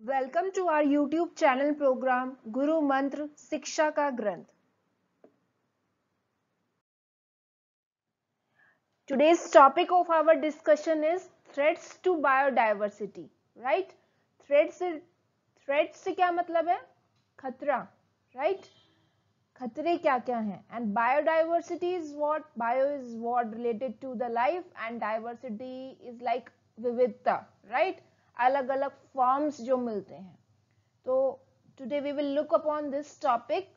Welcome to our YouTube channel program Guru Mantra शिक्षा का ग्रंथ today's topic of our discussion is threats to biodiversity right threats threat से क्या मतलब है? खतरा राइट right? खतरे क्या क्या हैं? And biodiversity is what bio is what related to the life and diversity is like विविधता राइट अलग अलग फॉर्म्स जो मिलते हैं। तो today we will look upon this topic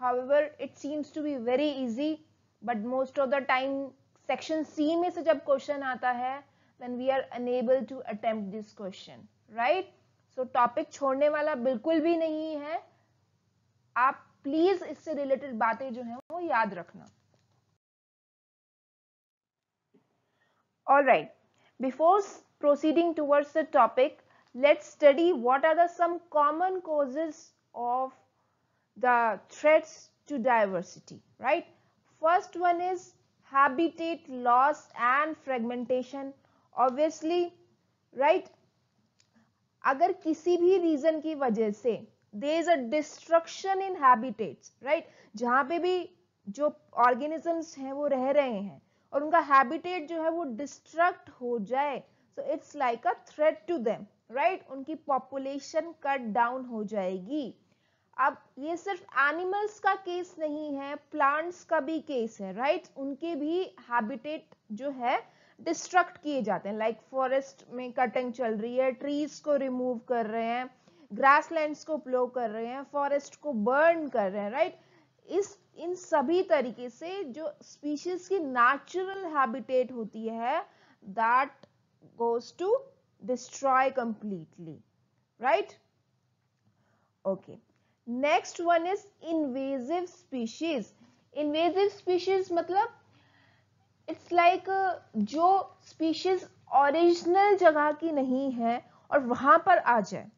however it seems to be very easy but most of the time section C में से जब क्वेश्चन आता है then we are unable to attempt this question right so topic छोड़ने वाला बिल्कुल भी नहीं है। आप प्लीज़ इससे रिलेटेड बातें जो है, वो याद रखना। All right before proceeding towards the topic, let's study what are the some common causes of the threats to diversity, right? First one is habitat loss and fragmentation. Obviously, right? अगर किसी भी reason की वजह से there is a destruction in habitats right जहाँ पे भी जो ऑर्गेनिजम्स हैं वो रह रहे हैं और उनका हैबिटेट जो है वो डिस्ट्रक्ट हो जाए so it's like a threat to them right उनकी पॉपुलेशन कट डाउन हो जाएगी अब ये सिर्फ़ एनिमल्स का केस नहीं है प्लांट्स का भी केस है राइट right? उनके भी हैबिटेट जो है डिस्ट्रक्ट किए जाते हैं लाइक like फॉरेस्ट में कटिंग चल रही है ट्रीज को रिमूव कर रहे हैं ग्रासलैंड्स को प्लो कर रहे हैं फॉरेस्ट को बर्न कर रहे हैं राइट right? इस, इन सभी तरीके से जो स्पीशीज की नेचुरल हैबिटेट होती है that goes to destroy completely right okay next one is invasive species invasive species मतलब इट्स लाइक like, जो स्पीशीज ओरिजिनल जगह की नहीं है और वहाँ पर आ जाए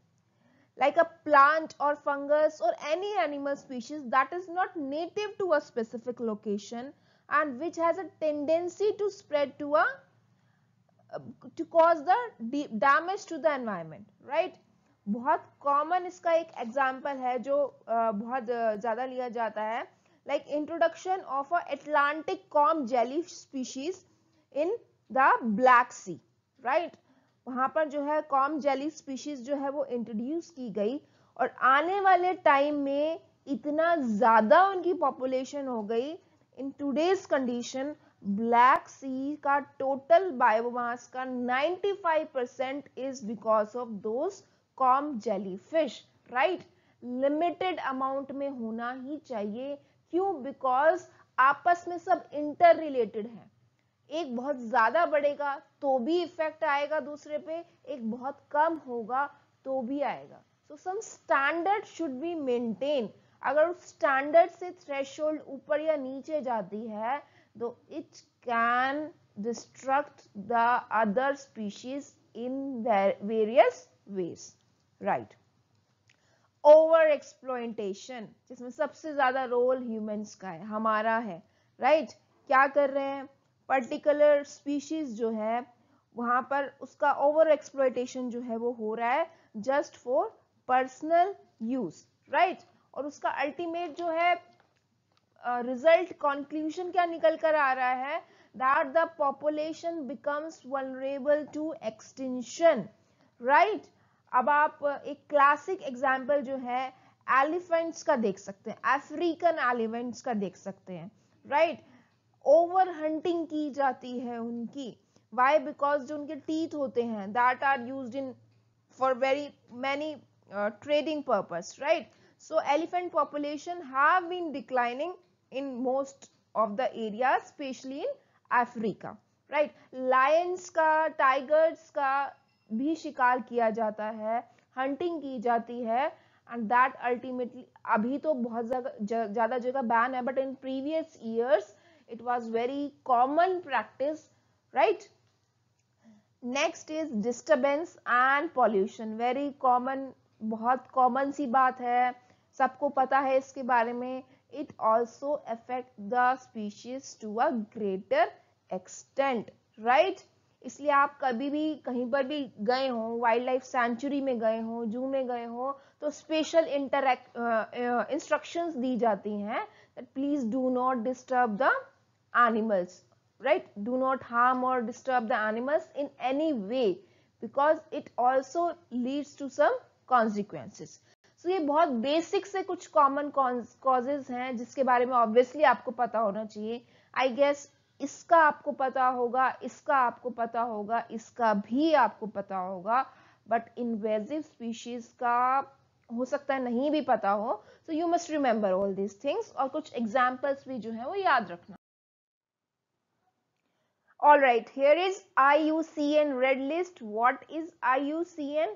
like a plant or fungus or any animal species that is not native to a specific location and which has a tendency to spread to a to cause the damage to the environment right बहुत common इसका एक example है जो बहुत ज़्यादा लिया जाता है। Like introduction of a Atlantic comb jelly species in the Black Sea right वहाँ पर जो है कॉम जेली स्पीशीज जो है वो इंट्रोड्यूस की गई और आने वाले टाइम में इतना ज़्यादा उनकी पॉपुलेशन हो गई। In today's condition Black Sea का टोटल बायोमास का 95 percent is because of those comb jellyfish right limited amount में होना ही चाहिए। क्यों? बिकॉज़ आपस में सब इंटर रिलेटेड है। एक बहुत ज़्यादा बढ़ेगा तो भी इफ़ेक्ट आएगा दूसरे पे, एक बहुत कम होगा तो भी आएगा। So some standard should be maintain अगर उस स्टैंडर्ड से थ्रेशोल्ड ऊपर या नीचे जाती है though it can destruct the other species in various ways. Right. Over exploitation जिसमें सबसे ज़्यादा रोल ह्यूमंस का है, हमारा है। Right right? क्या कर रहे हैं? पर्टिकुलर स्पीशीज जो है, वहाँ पर उसका ओवर एक्सप्लोइटेशन जो है, वो हो रहा है just for personal use right और उसका अल्टीमेट जो है रिज़ल्ट कंक्लूजन क्या निकल कर आ रहा है? That the population becomes vulnerable to extinction right अब आप एक क्लासिक एग्ज़ाम्पल जो है एलिफेंट्स का देख सकते हैं। अफ्रीकन एलिफेंट्स का देख सकते हैं। राइट ओवर हंटिंग की जाती है उनकी। वाई बिकॉज़ जो उनके टीथ होते हैं that are use in for very many trading purpose right so, elephant population have been declining in most of the areas especially in Africa right lions का tigers का भी शिकार किया जाता है hunting की जाती है and that ultimately अभी तो बहुत ज़्यादा जगह बैन है but in previous years it was very common practice right next is disturbance and pollution very common बहुत कॉमन सी बात है सबको पता है इसके बारे में। It also affect the species to a greater extent right इसलिए आप कभी भी कहीं पर भी गए हो वाइल्ड लाइफ सेंचुरी में गए हो, जू में गए हो तो स्पेशल इंटरक्ट इंस्ट्रक्शंस दी जाती हैं that please do not disturb the animals right do not harm और disturb the animals in any way because it also leads to some consequences so ये बहुत बेसिक से कुछ कॉमन कॉजेज हैं, जिसके बारे में ऑब्वियसली आपको पता होना चाहिए। आई गेस इसका आपको पता होगा, इसका आपको पता होगा, इसका भी आपको पता होगा बट इन्वेजिव स्पीशीज का हो सकता है नहीं भी पता हो। So you must remember all these things और कुछ एग्जाम्पल्स भी जो है वो याद रखना। All right, here is IUCN red list. What is IUCN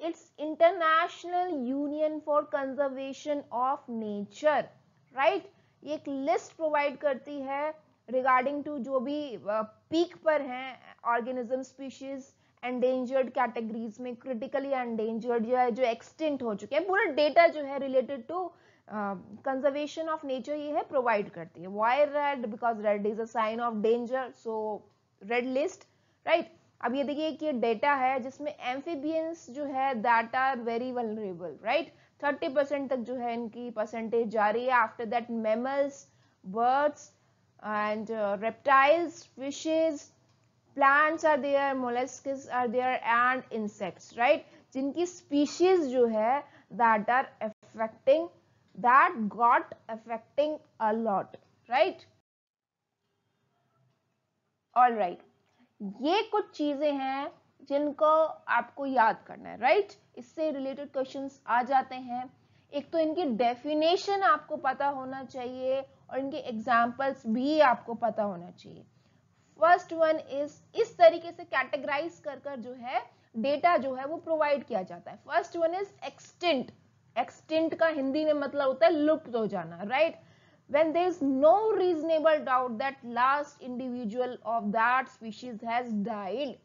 it's international union for conservation of nature, right? एक लिस्ट प्रोवाइड करती है रिगार्डिंग टू जो भी पीक पर हैं ऑर्गेनिज्म स्पीशीज एंडेंजर्ड कैटेगरीज में क्रिटिकली एंडेंजर्ड या जो एक्सटेंट हो चुके हैं। पूरा डेटा जो है related to conservation of nature ये है प्रोवाइड करती है। Why red because red is a sign of danger so red list right अब ये देखिए एक डेटा है जिसमें एम्फीबियंस जो है that are very vulnerable right 30 percent तक जो है इनकी परसेंटेज जा रही है। After that mammals birds and reptiles fishes plants are there molluscs are there and insects right जिनकी स्पीशीज जो है that are affecting that got affecting a lot right all right ये कुछ चीज़ें हैं जिनको आपको याद करना है राइट right? इससे रिलेटेड क्वेश्चंस आ जाते हैं। एक तो इनकी डेफिनेशन आपको पता होना चाहिए और इनके एग्जाम्पल्स भी आपको पता होना चाहिए। फ़र्स्ट वन इज़ इस तरीके से कैटेगराइज कर कर जो है डेटा जो है वो प्रोवाइड किया जाता है। First one is extinct extinct का हिंदी में मतलब होता है लुप्त हो जाना right when there is no reasonable doubt that last individual of that species has died,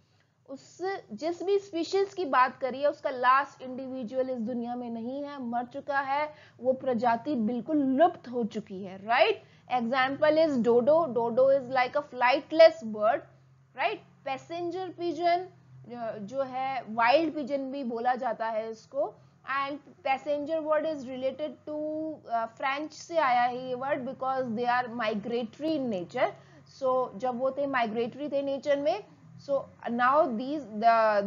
उस, जिस भी स्पीशीज की बात करिए उसका लास्ट इंडिविजुअल इस दुनिया में नहीं है, मर चुका है, वो प्रजाति बिल्कुल लुप्त हो चुकी है right example is dodo dodo is like a flightless bird right passenger pigeon जो है वाइल्ड पिजन भी बोला जाता है इसको। And passenger word is related to French से आया है ये word because they are migratory in nature so जब वो थे माइग्रेटरी थे नेचर में so now these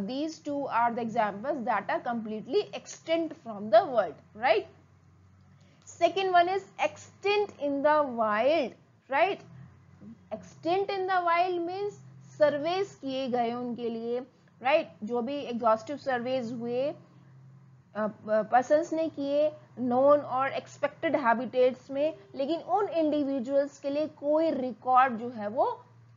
these two are the example that are completely extinct from the world right second one is extinct in the wild right extinct in the wild means surveys किए गए उनके लिए right right? जो भी exhaustive surveys हुए persons ने किए known और एक्सपेक्टेड हैबिटेट्स में, लेकिन उन इंडिविजुअल्स के लिए कोई रिकॉर्ड जो है वो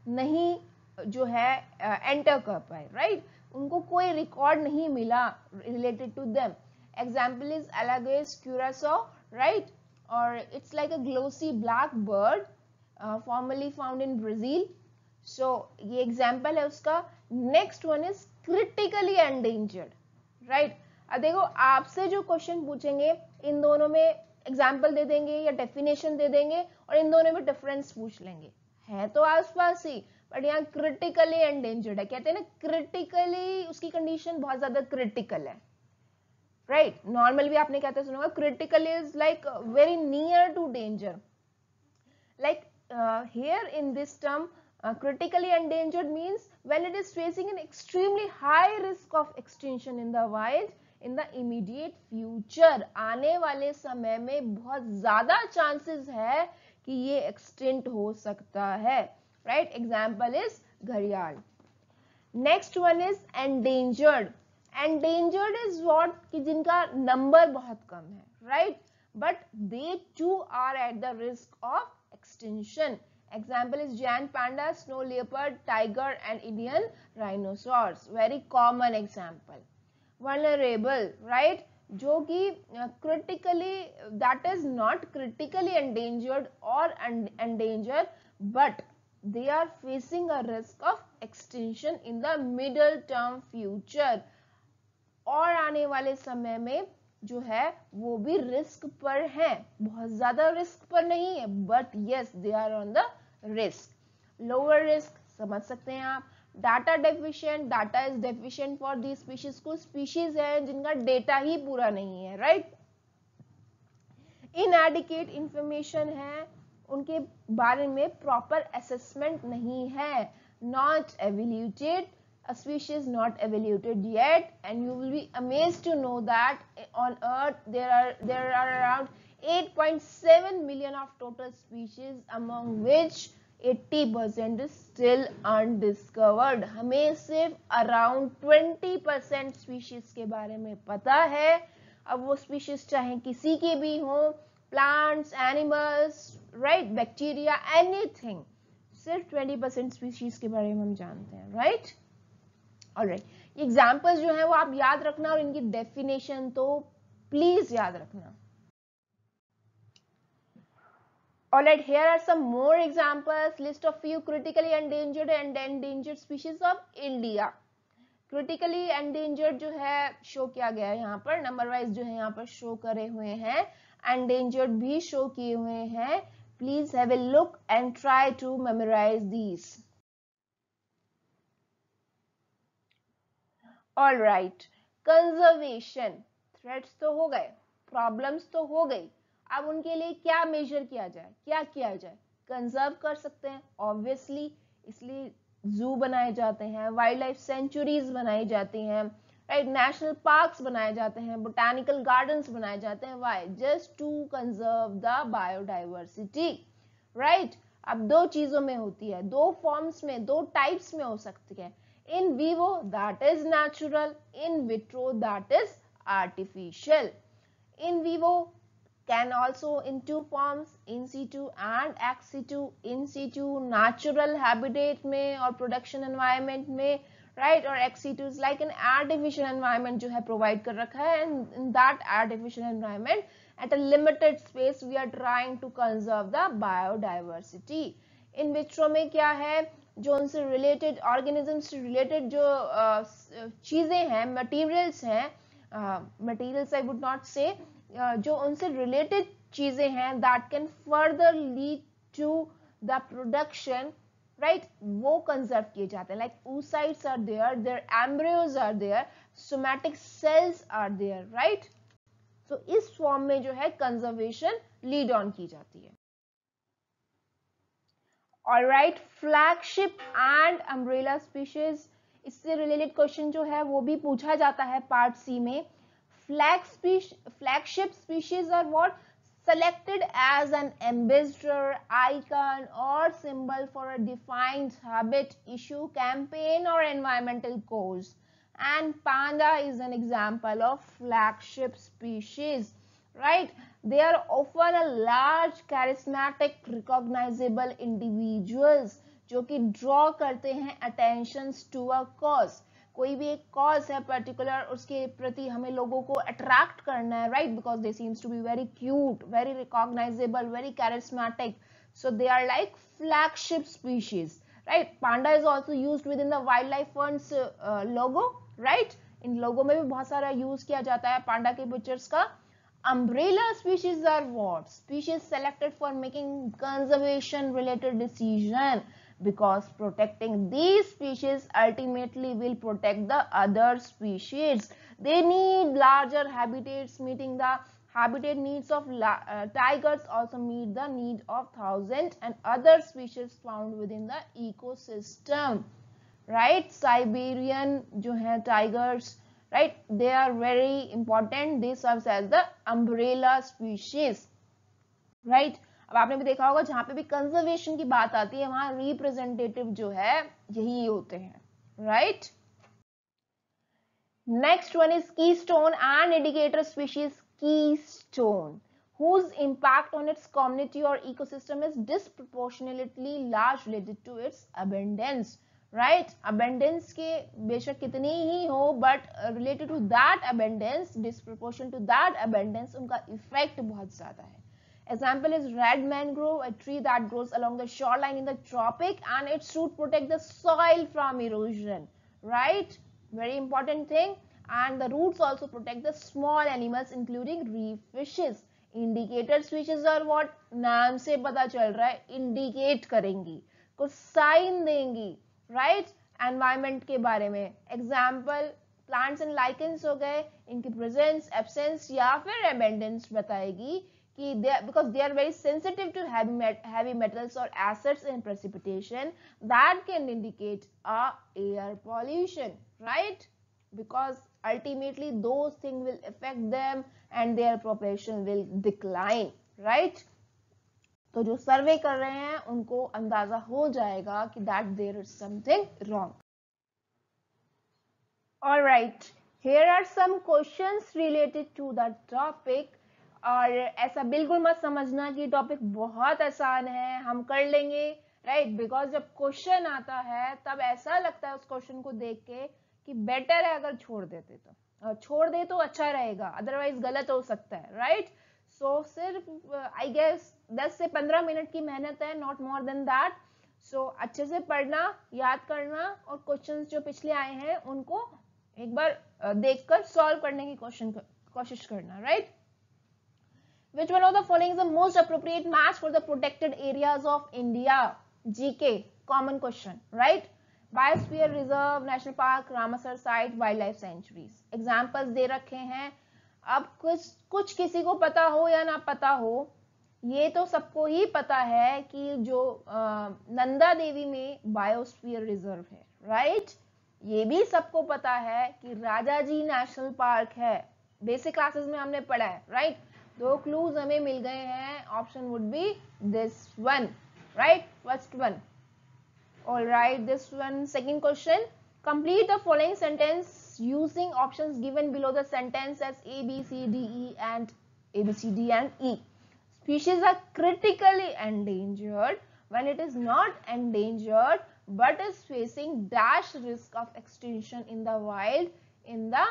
नहीं, जो है एंटर कर पाए राइट उनको कोई रिकॉर्ड नहीं मिला related to them example is Alagoas curassow right और it's like a glossy black bird formerly found in Brazil so ये एग्ज़ाम्पल है उसका. Next one is critically endangered right देखो, आपसे जो क्वेश्चन पूछेंगे, इन दोनों में एग्ज़ाम्पल दे देंगे या डेफिनेशन दे देंगे और इन दोनों में डिफरेंस पूछ लेंगे। है तो आसपास ही बट यहाँ क्रिटिकली एंडेंजर्ड है। कहते हैं ना क्रिटिकली उसकी कंडीशन बहुत ज़्यादा क्रिटिकल है। Right right? नॉर्मल भी आपने कहते सुना होगा? Critical is like very near to danger like here in this term critically endangered means when it is facing an extremely high risk of extinction in the wild in the immediate future आने वाले समय में बहुत ज़्यादा chances है कि ये extent हो सकता है। राइट एग्ज़ाम्पल इज़ घड़ियाल। Next one is endangered endangered is what कि जिनका नंबर बहुत कम है। Right but they too are at the risk of extinction example is giant panda snow leopard tiger and Indian rhinoceros very common example vulnerable right जो कि critically that is not critically endangered or endangered but they are facing a risk of extinction in the middle term future और आने वाले समय में जो है वो भी रिस्क पर हैं बहुत ज़्यादा रिस्क पर नहीं है but yes they are on the risk lower risk समझ सकते हैं आप data deficient data is deficient for the species को स्पीशीज है जिनका डेटा ही पूरा नहीं है राइट इनएडिकेट इंफॉर्मेशन है उनके बारे में प्रॉपर असेसमेंट नहीं है not evaluated a species not evaluated yet and you will be amazed to know that on earth there are there are around 8.7 million of total species among which 80 percent still undiscovered हमें सिर्फ़ around 20 percent species के बारे में पता है। अब वो species चाहे किसी की भी हो plants animals right bacteria anything सिर्फ़ 20 परसेंट स्पीशीज के बारे में हम जानते हैं राइट और राइट एग्जाम्पल्स जो है वो आप याद रखना और इनकी डेफिनेशन तो प्लीज़ याद रखना। Alright, here are some more examples. List of few critically endangered and endangered species of India. Critically endangered जो है शो किया गया है यहाँ पर नंबर वाइज जो है यहाँ पर शो करे हुए हैं endangered भी शो किए हुए हैं Please have a look and try to memorize these. Alright, conservation. Threats तो हो गए problems तो हो गई अब उनके लिए क्या मेजर किया जाए? क्या किया जाए? कंजर्व कर सकते हैं ऑब्वियसली इसलिए जू बनाए जाते हैं वाइल्ड लाइफ सेंचुरीज बनाई जाती हैं राइट नेशनल पार्क्स बनाए जाते हैं बोटानिकल गार्डन्स बनाए जाते हैं. Why just to conserve the biodiversity right अब दो चीज़ों में होती है, दो फॉर्म्स में, दो टाइप्स में हो सकती है. In vivo that is natural in vitro that is artificial in vivo can also in two forms in situ and ex situ in situ natural habitat में और production environment में right or ex situ is like an artificial environment जो है provide कर रखा है and in that artificial environment at a limited space we are trying to conserve the biodiversity in vitro में क्या है जो उनसे related organisms से related जो uh, चीज़ें हैं materials हैं uh, materials I would not say जो उनसे रिलेटेड चीज़ें हैं that can further lead to the production right वो कंजर्व किए जाते हैं। Like oocytes are there there embryos are there somatic cells are there right तो इस फॉर्म में जो है कंजर्वेशन लीड ऑन की जाती है। और right flagship and umbrella species इससे रिलेटेड क्वेश्चन जो है वो भी पूछा जाता है पार्ट सी में। Flag species, flagship species are what? Selected as an ambassador, icon or symbol for a defined habit, issue, campaign or environmental cause. And panda is an example of flagship species, right? They are often a large, charismatic, recognizable individuals जो कि draw करते हैं attentions to a cause. कोई भी एक cause है particular उसके प्रति हमें लोगों को अट्रैक्ट करना है right because they seems to be very cute very recognisable very charismatic so they are like flagship species right panda is also use with in the wild life funds logo right इन लोगों में भी बहुत सारा use किया जाता है पांडा के pictures का। Umbrella species are what? Species selected for making conservation related decision. Because protecting these species ultimately will protect the other species. They need larger habitats meeting the habitat needs of uh, tigers also meet the need of thousands and other species found within the ecosystem. Right? Siberian jo hai tigers, right? They are very important. They serve as the umbrella species. Right? अब आपने भी देखा होगा, जहाँ पे भी conservation की बात आती है, वहाँ रिप्रेजेंटेटिव जो है, यही होते हैं right next one is keystone and indicator species keystone whose impact on its community और ecosystem is disproportionately large related to its abundance right abundance के बेशक कितनी ही हो but related to that abundance disproportion to that abundance उनका effect बहुत ज़्यादा है। Example is red mangrove, a tree that grows along the shoreline in the tropic and its root protect the soil from erosion. Right? Very important thing. And the roots also protect the small animals including reef fishes. Indicator species are what? नाम से पता चल रहा है indicate करेंगी कुछ sign देंगी right environment के बारे में एग्ज़ाम्पल प्लांट्स एंड लाइकेंस हो गए इनकी प्रेजेंस एब्सेंस या फिर एबेंडेंस बताएगी कि because they are very sensitive to heavy, met, heavy metals or acids in precipitation that can indicate a air pollution right because ultimately those things will affect them and their population will decline right तो जो सर्वे कर रहे हैं उनको अंदाज़ा हो जाएगा कि that there is something wrong all right here are some questions related to the topic और ऐसा बिल्कुल मत समझना कि टॉपिक बहुत आसान है हम कर लेंगे राइट right? बिकॉज़ जब क्वेश्चन आता है तब ऐसा लगता है उस क्वेश्चन को देख के कि बेटर है अगर छोड़ देते तो छोड़ दे तो अच्छा रहेगा अदरवाइज़ गलत हो सकता है राइट right? सो so, सिर्फ़ आई गेस 10 से 15 मिनट की मेहनत है not more than that so अच्छे से पढ़ना याद करना और क्वेश्चंस जो पिछले आए हैं उनको एक बार देखकर सॉल्व करने की कोशिश करना right Which one of the following is the most appropriate match for the protected areas of India? GK, common question, right? Biosphere Reserve, National Park, Ramasar Site, Wildlife Sanctuaries. Examples दे रखे हैं अब कुछ कुछ किसी को पता हो या ना पता हो ये तो सबको ही पता है कि जो आ, नंदा देवी में बायोस्फीयर रिज़र्व है राइट ये भी सबको पता है कि राजाजी नेशनल पार्क है बेसिक क्लासेस में हमने पढ़ा है राइट दो क्लूज हमें मिल गए हैं। Option would be this one right first one all right this one second question complete the following sentence using option given below the S A B C D E and A B C D and E species are critically endangered when it is not endangered but is facing dash risk of extinction in the wild in the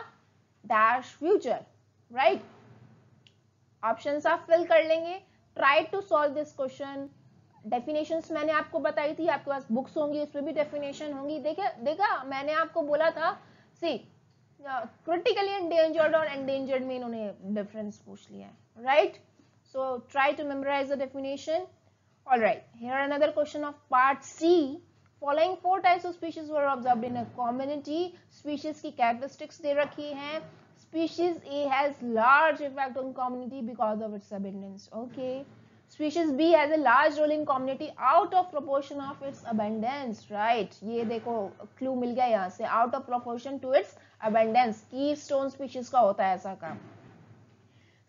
dash future right option आप फिल कर लेंगे। Try to solve this question definitions मैंने आपको बताई थी, आपके पास books होंगी, उसमें भी डेफिनेशन होंगी। देखे देखा, मैंने आपको बोला था सी क्रिटिकली एंडेंजर्ड और एंडेंजर्ड में इन्होंने डिफरेंस पूछ लिया है right so try to memorise the definition all right here are another question of part C following four types of species were observe in a community species की characteristics दे रखी हैं। Species a has large effect on community because of its abundance okay species b has a large role in community out of proportion of its abundance right ये देखो clue मिल गया यहाँ से out of proportion to its keystone species का होता है ऐसा काम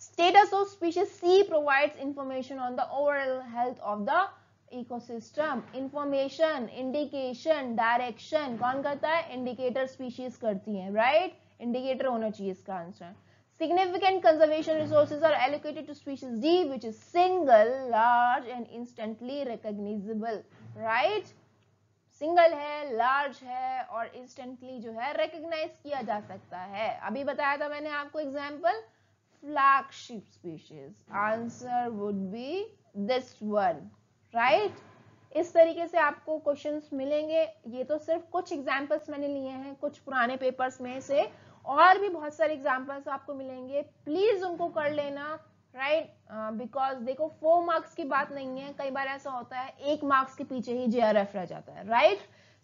status of species C provides information on the overall health of the ecosystem information indication direction कौन करता है indicator species करती हैं right indicator होना चाहिए इसका answer significant conservation resources are allocated to species D, which is single, large, and instantly recognizable, right? Single है large है, और इंस्टेंटली जो है रिकग्नाइज किया जा सकता है। अभी बताया था मैंने आपको example flagship species answer would be this one right इस तरीके से आपको क्वेश्चंस मिलेंगे। ये तो सिर्फ़ कुछ एग्जाम्पल्स मैंने लिए हैं, कुछ पुराने पेपर्स में से। और भी बहुत सारे एग्जाम्पल्स आपको मिलेंगे। प्लीज़ उनको कर लेना राइट right? बिकॉज़ uh, देखो फोर मार्क्स की बात नहीं है। कई बार ऐसा होता है एक मार्क्स के पीछे ही जे रह जाता है right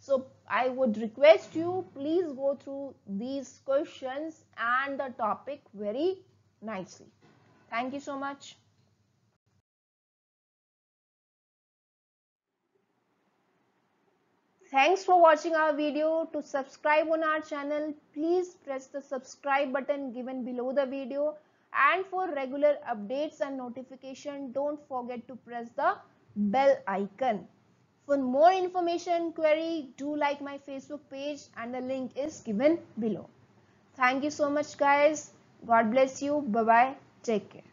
so I would request you please go through these questions and the topic very nicely thank you so much thanks for watching our video. To subscribe on our channel please press the subscribe button given below the video. And for regular updates and notification don't forget to press the bell icon. For more information query do like my facebook page and the link is given below. Thank you so much guys. God bless you. Bye bye take care